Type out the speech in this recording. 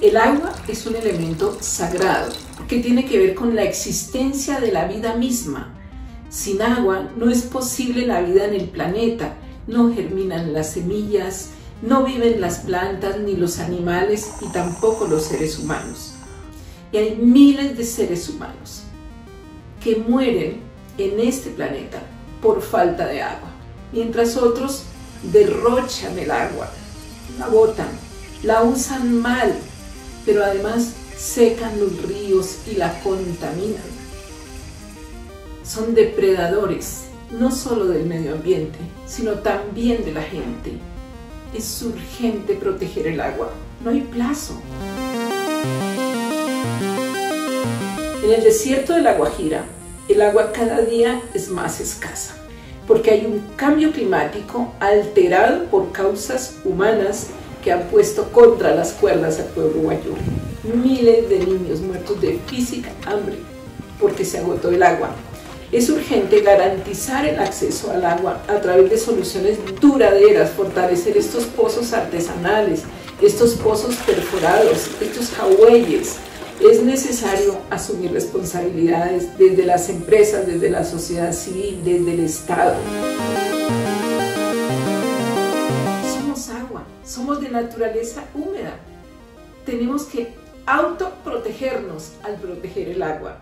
El agua es un elemento sagrado que tiene que ver con la existencia de la vida misma. Sin agua no es posible la vida en el planeta, no germinan las semillas, no viven las plantas ni los animales y tampoco los seres humanos. Y hay miles de seres humanos que mueren en este planeta por falta de agua, mientras otros derrochan el agua, la botan, la usan mal, pero además secan los ríos y la contaminan. Son depredadores, no solo del medio ambiente, sino también de la gente. Es urgente proteger el agua, no hay plazo. En el desierto de la Guajira, el agua cada día es más escasa, porque hay un cambio climático alterado por causas humanas que han puesto contra las cuerdas al pueblo guayú. Miles de niños muertos de física hambre porque se agotó el agua. Es urgente garantizar el acceso al agua a través de soluciones duraderas, fortalecer estos pozos artesanales, estos pozos perforados, estos jagüeyes, es necesario asumir responsabilidades desde las empresas, desde la sociedad civil, desde el Estado. Somos agua, somos de naturaleza húmeda. Tenemos que autoprotegernos al proteger el agua.